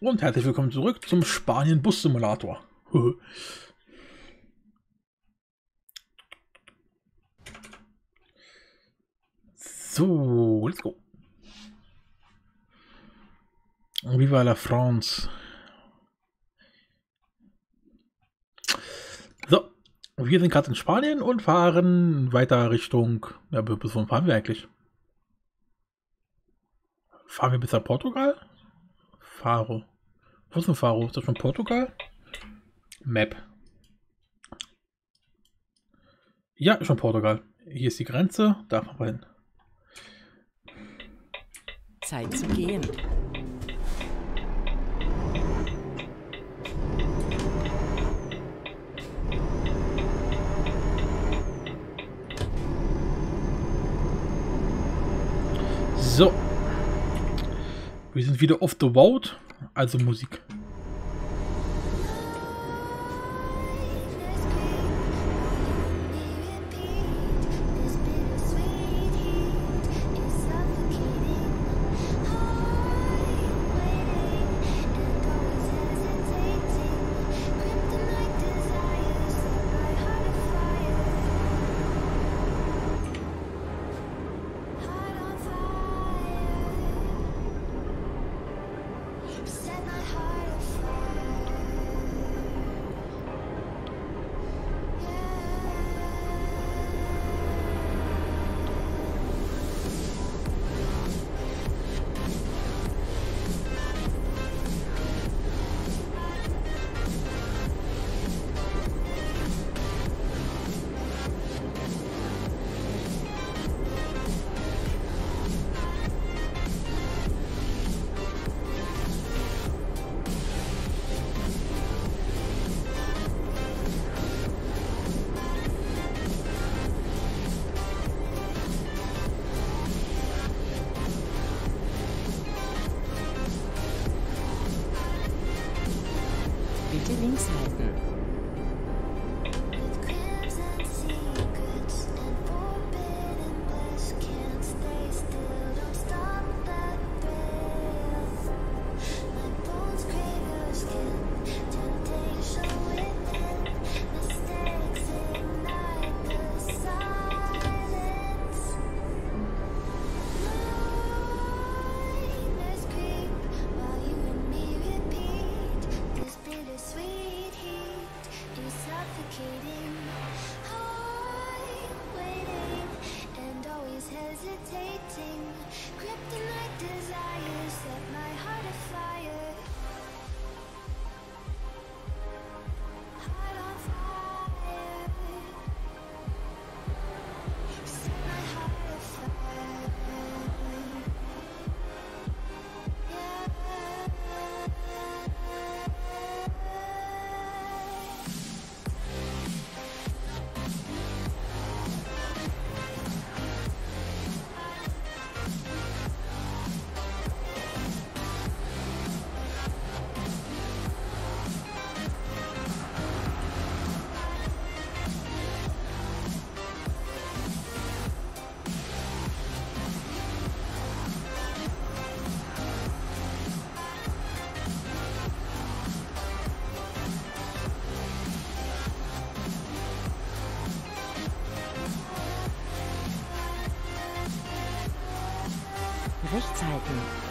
Und herzlich willkommen zurück zum Spanien Bus Simulator. so, let's go. Viva la France. So, wir sind gerade in Spanien und fahren weiter Richtung. Ja, bis wohin fahren wir eigentlich? Fahren wir bis nach Portugal? Faro. Wo ist denn Faro? Ist das von Portugal? Map. Ja, schon Portugal. Hier ist die Grenze, da fahren wir hin. Zeit zu gehen. So. Wir sind wieder off the road, also Musik.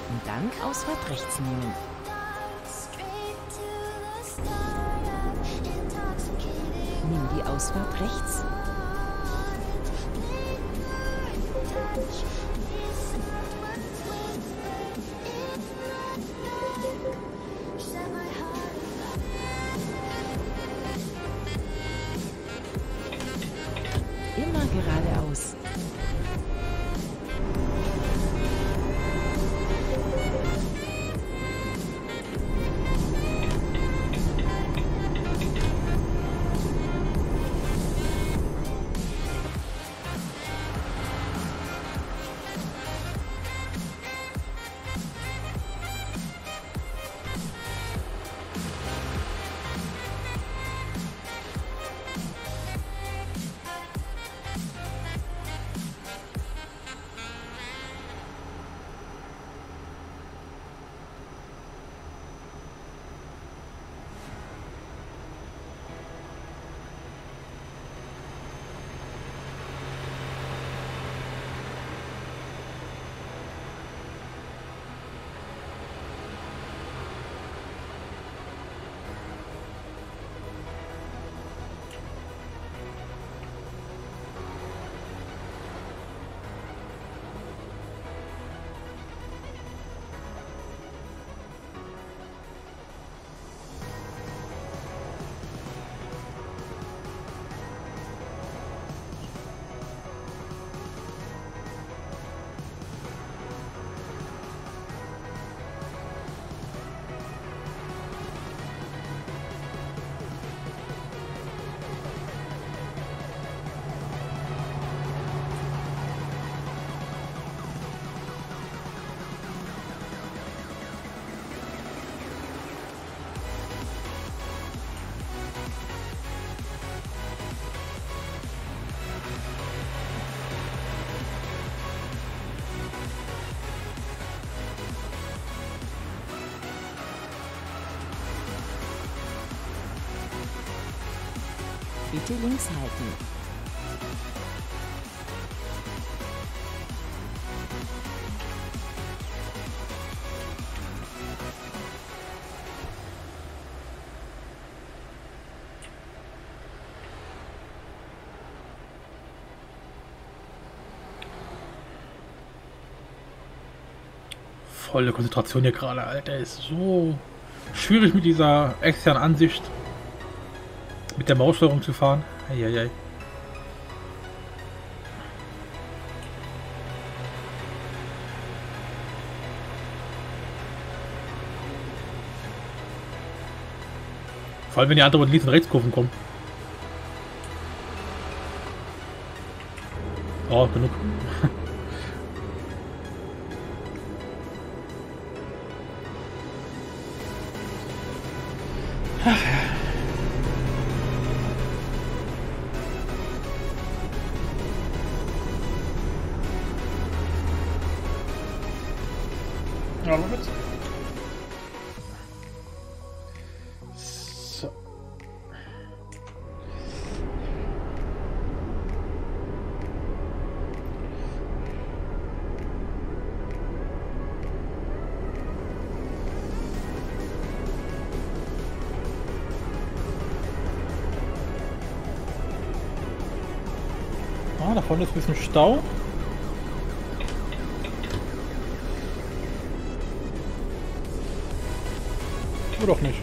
Und dann Ausfahrt rechts nehmen. Nimm die Ausfahrt rechts. Bitte links halten. Volle Konzentration hier gerade, Alter. Ist so schwierig mit dieser externen Ansicht mit der Maussteuerung zu fahren. Eieiei. Vor allem, wenn die anderen links und Rechtskurven kommen. Oh, genug. Vorne ist ein bisschen Stau. Oder doch nicht.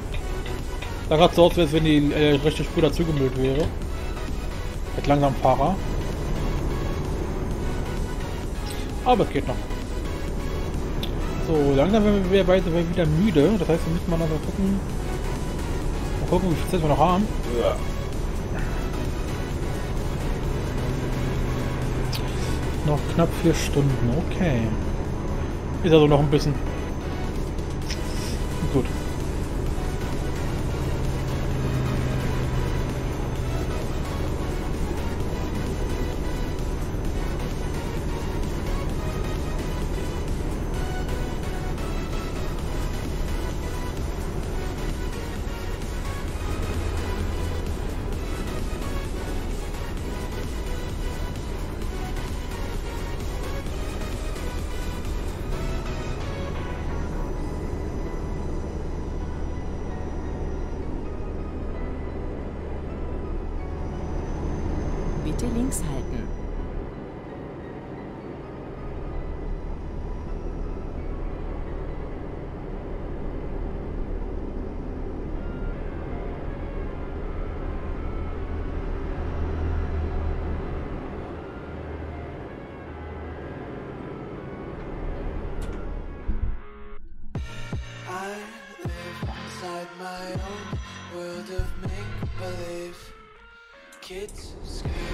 Da gerade so aus, als wenn die äh, rechte Spur dazugemüllt wäre. Mit langsamen Fahrer. Aber es geht noch. So, langsam werden wir wieder müde. Das heißt, wir müssen mal noch gucken. Mal gucken, wie viel Zeit wir noch haben. Noch knapp vier Stunden, okay. Ist also noch ein bisschen. links halten. my own world of make-believe Kids scream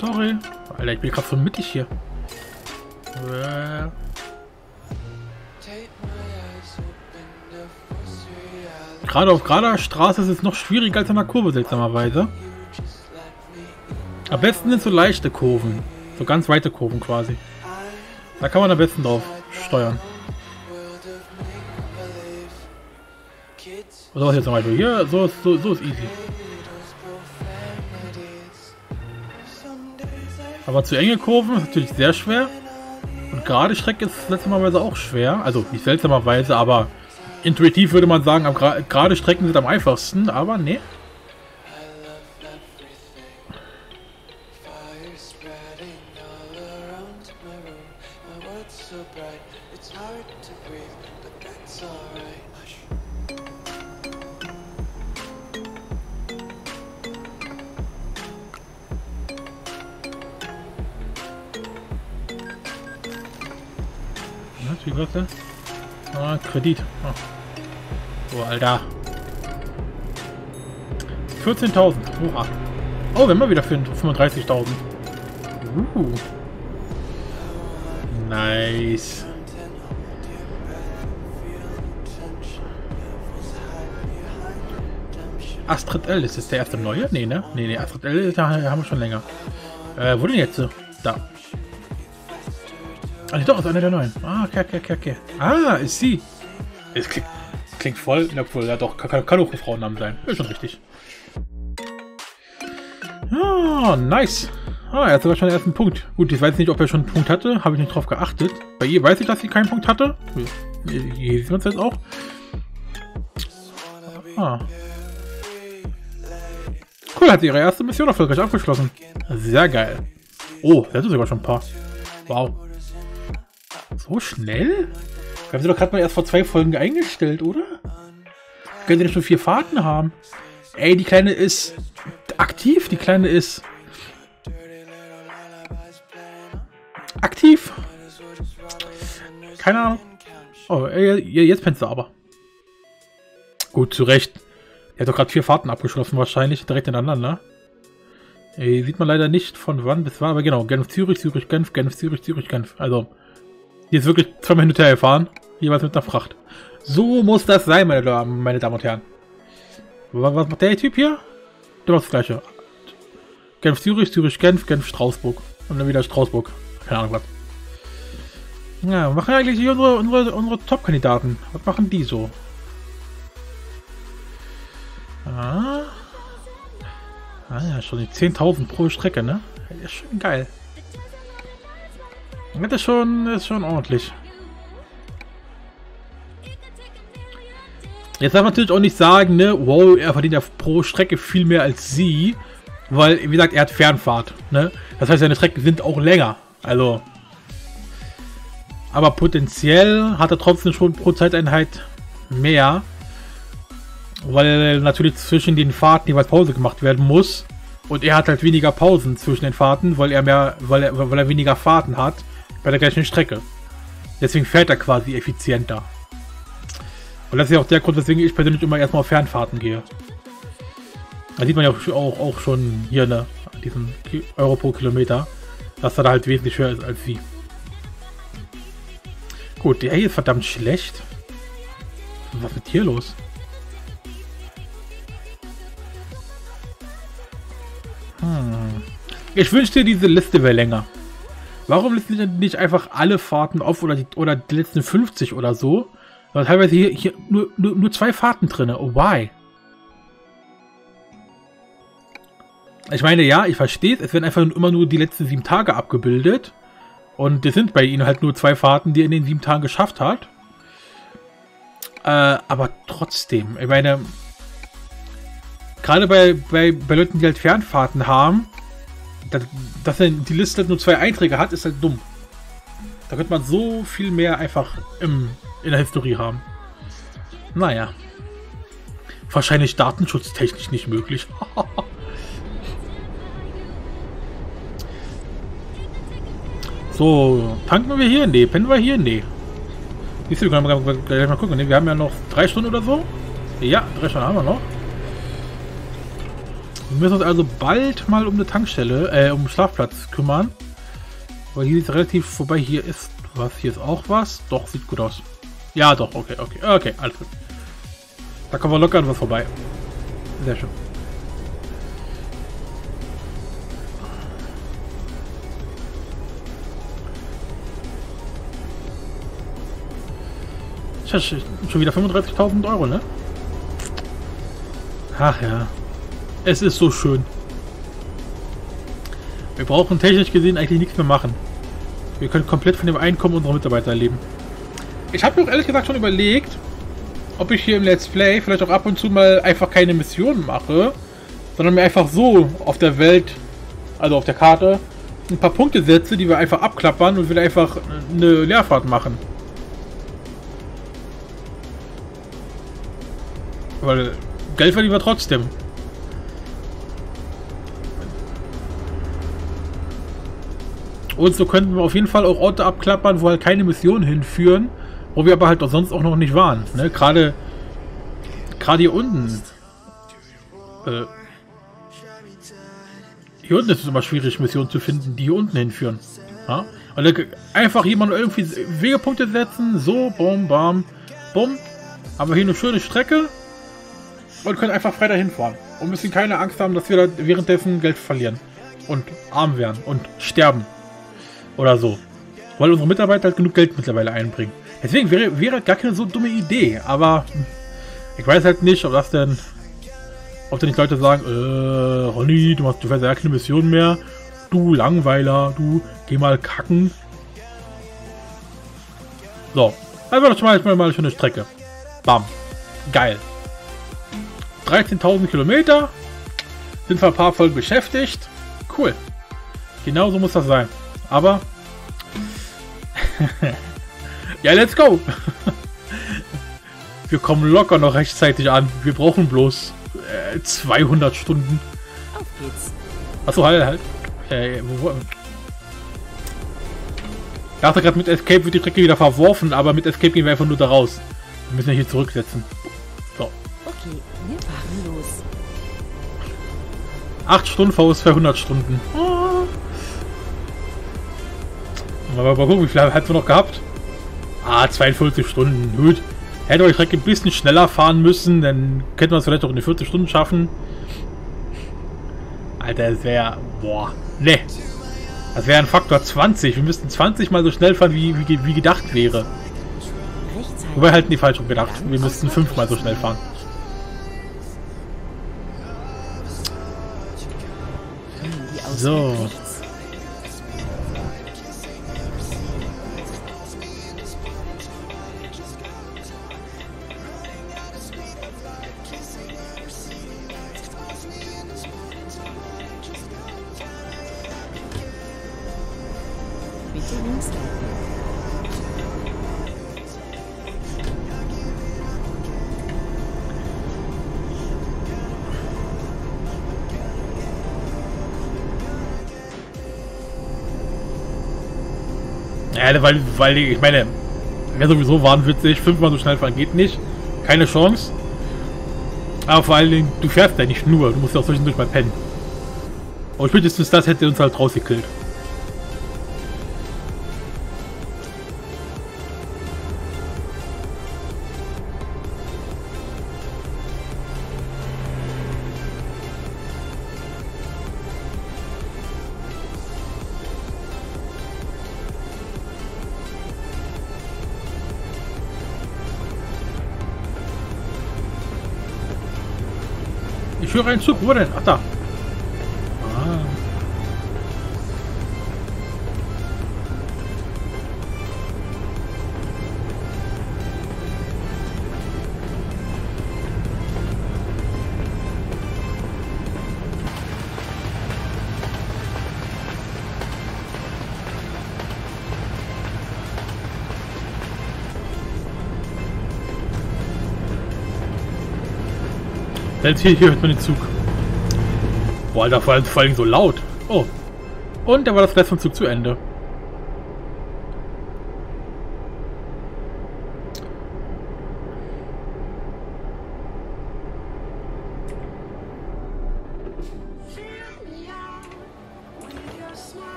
Sorry. Alter, ich bin gerade so mittig hier. Gerade auf gerader Straße ist es noch schwieriger als an der Kurve, seltsamerweise. Am besten sind so leichte Kurven. So ganz weite Kurven quasi. Da kann man am besten drauf steuern. So was jetzt zum. Hier, so ist, so, so ist easy. Aber zu enge Kurven ist natürlich sehr schwer. Und gerade Strecke ist seltsamerweise auch schwer. Also nicht seltsamerweise, aber intuitiv würde man sagen, gerade Strecken sind am einfachsten. Aber nee. So bright, it's hard to breathe, but that's alright. Wie kostet das? Ah, Kredit. Oh. oh, Alter. 14.000. Oha. Oh, wenn wir wieder für 35.000. Uh. Nice. Astrid L, ist das der erste neue? Nee, ne? Nee, nee, Astrid L haben wir schon länger. Äh, wo denn jetzt? Da. Nee, doch, ist einer der neuen. Ah, okay, okay, okay, okay. Ah, ist sie. Es klingt, klingt voll, na wohl, ja doch, kann, kann auch ein Frauennamen sein. Ist schon richtig. Ah, nice. Ah, er hat sogar schon den ersten Punkt. Gut, ich weiß nicht, ob er schon einen Punkt hatte. Habe ich nicht drauf geachtet. Bei ihr weiß ich, dass sie keinen Punkt hatte. Hier hier sieht man es jetzt auch. Ah. Cool, hat sie ihre erste Mission erfolgreich abgeschlossen. Sehr geil. Oh, der hatte sogar schon ein paar. Wow. So schnell? Wir haben sie doch gerade mal erst vor zwei Folgen eingestellt, oder? Können sie nicht schon vier Fahrten haben? Ey, die Kleine ist aktiv. Die Kleine ist aktiv. Keine Ahnung. Oh, jetzt pennt sie aber. Gut, zu Recht. Er hat doch gerade vier Fahrten abgeschlossen, wahrscheinlich direkt hintereinander. Ey, sieht man leider nicht von wann bis wann, aber genau, Genf, Zürich, Zürich, Genf, Genf, Zürich, Zürich, Genf. Also, die ist wirklich zweimal hin und her gefahren, jeweils mit einer Fracht. So muss das sein, meine, Damen- meine Damen und Herren. Was, was macht der Typ hier? Der macht das gleiche. Genf, Zürich, Zürich, Genf, Genf, Straßburg. Und dann wieder Straßburg. Keine Ahnung was. Ja, machen eigentlich hier unsere, unsere, unsere Top-Kandidaten? Was machen die so? Ah. Ah ja, schon die 10.000 pro Strecke, ne? Ist schon geil. Das ist schon, ist schon ordentlich. Jetzt darf man natürlich auch nicht sagen, ne, wow, er verdient ja pro Strecke viel mehr als sie, weil, wie gesagt, er hat Fernfahrt, ne? Das heißt, seine Strecken sind auch länger, also. Aber potenziell hat er trotzdem schon pro Zeiteinheit mehr, weil natürlich zwischen den Fahrten jeweils Pause gemacht werden muss. Und er hat halt weniger Pausen zwischen den Fahrten, weil er mehr, weil er, weil er weniger Fahrten hat bei der gleichen Strecke. Deswegen fährt er quasi effizienter. Und das ist ja auch der Grund, weswegen ich persönlich immer erstmal auf Fernfahrten gehe. Da sieht man ja auch, auch, schon hier, ne, an diesem Euro pro Kilometer, dass er da halt wesentlich höher ist als sie. Gut, der hier ist verdammt schlecht. Was ist mit hier los? Hm. Ich wünschte, diese Liste wäre länger. Warum listen die nicht einfach alle Fahrten auf oder die, oder die letzten 50 oder so? Weil teilweise hier, hier nur, nur, nur zwei Fahrten drin. Oh, why? Ich meine, ja, ich verstehe es. Es werden einfach immer nur die letzten sieben Tage abgebildet. Und es sind bei ihnen halt nur zwei Fahrten, die er in den sieben Tagen geschafft hat. Äh, aber trotzdem, ich meine, gerade bei, bei, bei Leuten, die halt Fernfahrten haben, dass, er die Liste nur zwei Einträge hat, ist halt dumm. Da könnte man so viel mehr einfach im, in der Historie haben. Naja. Wahrscheinlich datenschutztechnisch nicht möglich. so, tanken wir hier? Nee, pennen wir hier? Nee. Siehst du, wir können gleich mal gucken. Nee, wir haben ja noch drei Stunden oder so. Ja, drei Stunden haben wir noch. Wir müssen uns also bald mal um eine Tankstelle, äh, um einen Schlafplatz kümmern. Weil hier ist relativ vorbei. Hier ist was. Hier ist auch was. Doch, sieht gut aus. Ja, doch. Okay, okay. Okay, alles gut. Da kommen wir locker an was vorbei. Sehr schön. Schon wieder 35.000 Euro, ne? Ach ja. Es ist so schön. Wir brauchen technisch gesehen eigentlich nichts mehr machen. Wir können komplett von dem Einkommen unserer Mitarbeiter leben. Ich habe mir auch ehrlich gesagt schon überlegt, ob ich hier im Let's Play vielleicht auch ab und zu mal einfach keine Missionen mache, sondern mir einfach so auf der Welt, also auf der Karte, ein paar Punkte setze, die wir einfach abklappern und wieder einfach eine Leerfahrt machen. Weil Geld verdienen wir trotzdem. Und so könnten wir auf jeden Fall auch Orte abklappern, wo halt keine Missionen hinführen, wo wir aber halt auch sonst auch noch nicht waren. Ne? Gerade gerade hier unten. Äh, hier unten ist es immer schwierig, Missionen zu finden, die hier unten hinführen. Ja? Also einfach jemand irgendwie Wegepunkte setzen, so, bom, bam, bumm. Haben wir hier eine schöne Strecke und können einfach frei dahin fahren. Und müssen keine Angst haben, dass wir da währenddessen Geld verlieren. Und arm werden und sterben. Oder so. Weil unsere Mitarbeiter halt genug Geld mittlerweile einbringen. Deswegen wäre, wäre gar keine so dumme Idee. Aber ich weiß halt nicht, ob das denn... Ob da nicht Leute sagen, äh, Ronny, du, machst, du fährst ja keine Mission mehr. Du Langweiler, du, geh mal kacken. So. Also das mal, mal eine schöne Strecke. Bam. Geil. 13.000 Kilometer. Sind wir ein paar voll beschäftigt. Cool. Genau so muss das sein. Aber... ja, let's go. wir kommen locker noch rechtzeitig an. Wir brauchen bloß äh, 200 Stunden. Auf geht's. Achso, halt, halt. Äh, wo, ich dachte gerade, mit Escape wird die Strecke wieder verworfen, aber mit Escape gehen wir einfach nur da raus. Wir müssen ja hier zurücksetzen. So. Okay, wir fahren los. 8 Stunden VS für 100 Stunden. Aber mal gucken, wie viel hat wir noch gehabt? Ah, 42 Stunden. Gut. Hätte euch Strecke ein bisschen schneller fahren müssen, dann könnte man es vielleicht auch in die 40 Stunden schaffen. Alter, das wäre... Boah. Ne. Das wäre ein Faktor 20. Wir müssten 20 mal so schnell fahren, wie, wie, wie gedacht wäre. Wobei halt die falsch gedacht. Wir müssten fünfmal so schnell fahren. So. Ja, weil, weil ich meine, wäre sowieso wahnwitzig. Fünfmal so schnell fahren geht nicht. Keine Chance. Aber vor allen Dingen, du fährst ja nicht nur. Du musst ja auch zwischendurch mal pennen. Und spätestens das hätte uns halt rausgekillt. Ich höre einen Zug. Wo denn? Ach da. Selbst hier, hier hört man den Zug. Boah, Alter, vor allem, so laut. Oh. Und da war das Rest vom Zug zu Ende.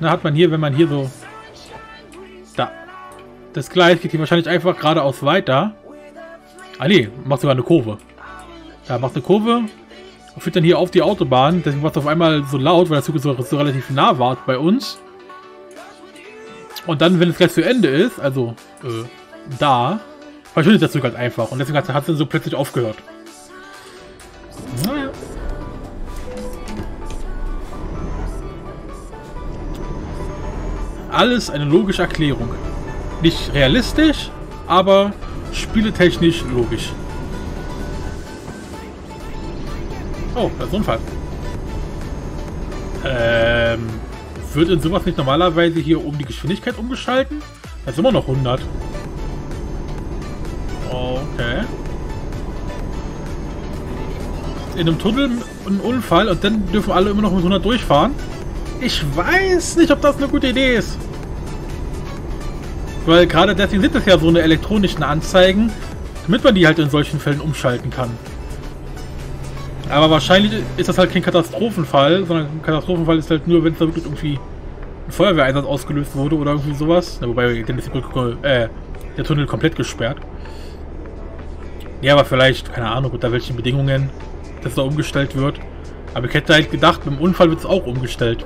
Na, hat man hier, wenn man hier so... Da. Das Gleis geht hier wahrscheinlich einfach geradeaus weiter. Ah nee, macht sogar eine Kurve. Ja, macht eine Kurve und führt dann hier auf die Autobahn. Deswegen war es auf einmal so laut, weil der Zug so, so relativ nah war bei uns. Und dann, wenn es gleich zu Ende ist, also äh, da, verschwindet der Zug halt einfach. Und deswegen hat es dann so plötzlich aufgehört. Alles eine logische Erklärung. Nicht realistisch, aber spieletechnisch logisch. Oh, das ist ein Unfall. Ähm, wird in sowas nicht normalerweise hier um die Geschwindigkeit umgeschalten? Das ist immer noch 100. Okay. In einem Tunnel ein Unfall und dann dürfen alle immer noch mit 100 durchfahren. Ich weiß nicht, ob das eine gute Idee ist. Weil gerade deswegen sind es ja so eine elektronischen Anzeigen, damit man die halt in solchen Fällen umschalten kann. Aber wahrscheinlich ist das halt kein Katastrophenfall, sondern ein Katastrophenfall ist halt nur, wenn es da wirklich irgendwie ein Feuerwehreinsatz ausgelöst wurde oder irgendwie sowas. Na, wobei, dann ist die Brücke, äh, der Tunnel komplett gesperrt. Ja, aber vielleicht, keine Ahnung, unter welchen Bedingungen das da umgestellt wird. Aber ich hätte halt gedacht, beim Unfall wird es auch umgestellt.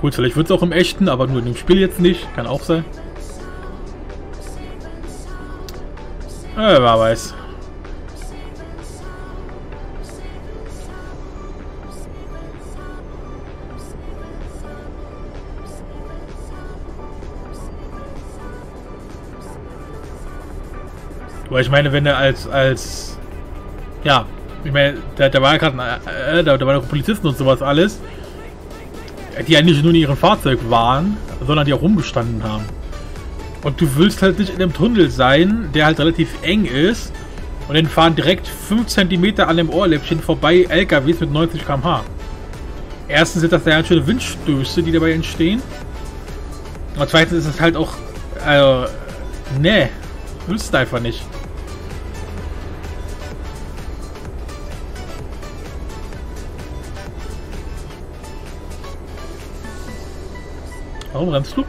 Gut, vielleicht wird es auch im echten, aber nur in dem Spiel jetzt nicht. Kann auch sein. Äh, wer weiß. Aber ich meine, wenn er als, als, ja, ich meine, da, da war ja gerade, äh, da, da waren auch Polizisten und sowas alles, die ja nicht nur in ihrem Fahrzeug waren, sondern die auch rumgestanden haben. Und du willst halt nicht in einem Tunnel sein, der halt relativ eng ist, und dann fahren direkt 5 cm an dem Ohrläppchen vorbei LKWs mit 90 km/h. Erstens sind das ja ganz schöne Windstöße, die dabei entstehen. Und zweitens ist es halt auch, also, ne, willst du einfach nicht. Warum rennst du?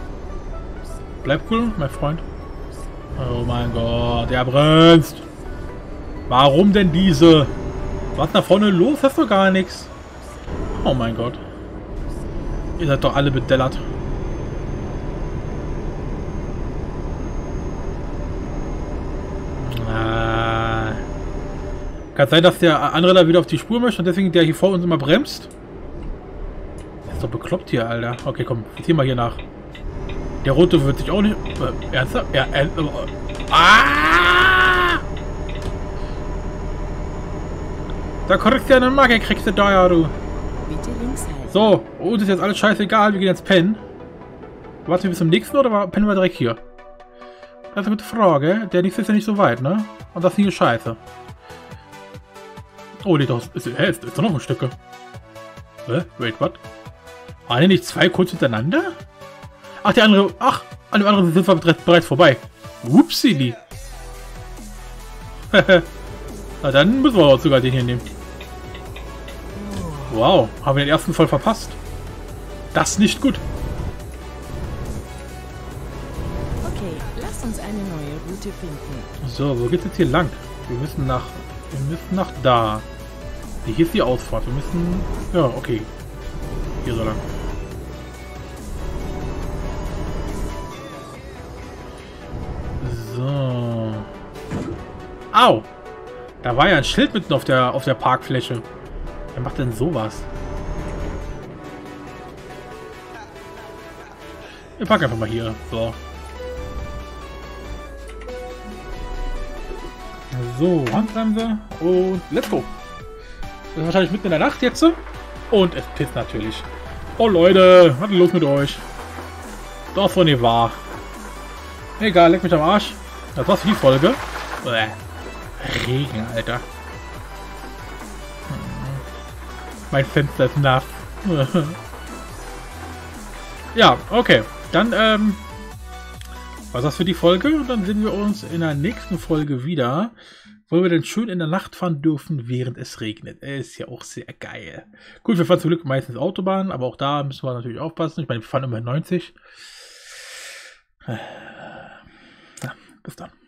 Bleib cool, mein Freund. Oh mein Gott, er bremst. Warum denn diese? Was da vorne los? Hast du gar nichts. Oh mein Gott. Ihr seid doch alle bedellert. Ah. Kann sein, dass der andere da wieder auf die Spur möchte und deswegen der hier vor uns immer bremst. Ist doch bekloppt hier, Alter. Okay, komm, zieh mal hier nach. Der rote wird sich auch nicht. Äh, ernsthaft? Ja, äh, äh, ah! Da kriegst du ja eine Marke, kriegst du da ja, du. Bitte links halten. So, uns ist jetzt alles scheißegal, wir gehen jetzt pennen. Warten wir bis zum nächsten oder pennen wir direkt hier? Das ist eine gute Frage. Der nächste ist ja nicht so weit, ne? Und das hier ist scheiße. Oh, nee, das ist, hä, ist, ist doch noch ein Stück. Hä? Wait, what? Waren nicht zwei kurz hintereinander? Ach, die andere. Ach, an dem anderen sind wir bereits- vorbei. Upsili. Na dann müssen wir auch sogar den hier nehmen. Wow, haben wir den ersten voll verpasst. Das nicht gut. Okay, lasst uns eine neue Route finden. So, wo geht's jetzt hier lang? Wir müssen nach. Wir müssen nach da. Hier ist die Ausfahrt. Wir müssen. Ja, okay. Hier so lang. So. Au! Da war ja ein Schild mitten auf der auf der Parkfläche. Wer macht denn sowas? Wir packen einfach mal hier. So. So, Handbremse und let's go. Das ist wahrscheinlich mitten in der Nacht jetzt. Und es pisst natürlich. Oh Leute, was ist los mit euch? Doch so nicht wahr. Egal, leck mich am Arsch. Das war's für die Folge. Bäh. Regen, Alter. Hm. Mein Fenster ist nass. ja, okay. Dann, ähm, was das für die Folge? Und dann sehen wir uns in der nächsten Folge wieder, wo wir dann schön in der Nacht fahren dürfen, während es regnet. Ist ja auch sehr geil. Gut, wir fahren zum Glück meistens Autobahn, aber auch da müssen wir natürlich aufpassen. Ich meine, wir fahren immer 90. Ja, bis dann.